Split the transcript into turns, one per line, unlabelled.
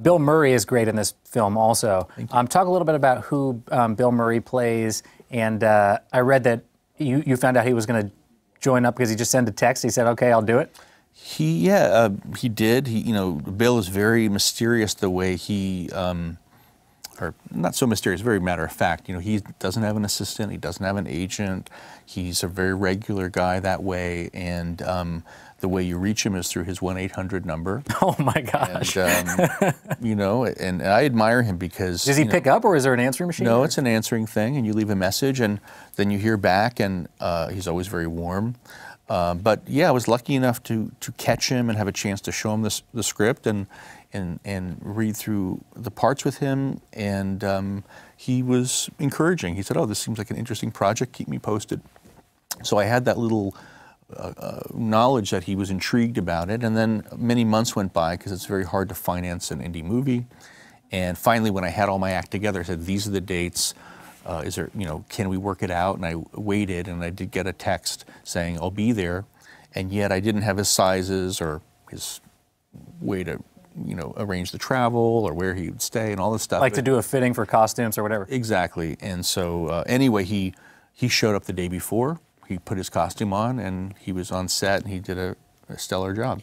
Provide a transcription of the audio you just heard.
Bill Murray is great in this film also. Um, talk a little bit about who um, Bill Murray plays. And uh, I read that you, you found out he was going to join up because he just sent a text. He said, okay, I'll do it.
He, yeah, uh, he did. He, you know, Bill is very mysterious the way he, um, or not so mysterious, very matter of fact. You know, he doesn't have an assistant, he doesn't have an agent. He's a very regular guy that way, and um, the way you reach him is through his 1-800 number.
Oh my gosh.
And, um, you know, and I admire him because.
Does he
you know,
pick up or is there an answering machine?
No, it's an answering thing, and you leave a message, and then you hear back, and uh, he's always very warm. Uh, but yeah, I was lucky enough to to catch him and have a chance to show him this, the script and and and read through the parts with him, and um, he was encouraging. He said, "Oh, this seems like an interesting project. Keep me posted." So I had that little uh, knowledge that he was intrigued about it, and then many months went by because it's very hard to finance an indie movie. And finally, when I had all my act together, I said, "These are the dates." uh, is there, you know, can we work it out? And I waited and I did get a text saying, I'll be there. And yet I didn't have his sizes or his way to, you know, arrange the travel or where he would stay and all this stuff.
Like to do a fitting for costumes or whatever.
Exactly. And so uh, anyway, he, he showed up the day before. He put his costume on and he was on set and he did a, a stellar job.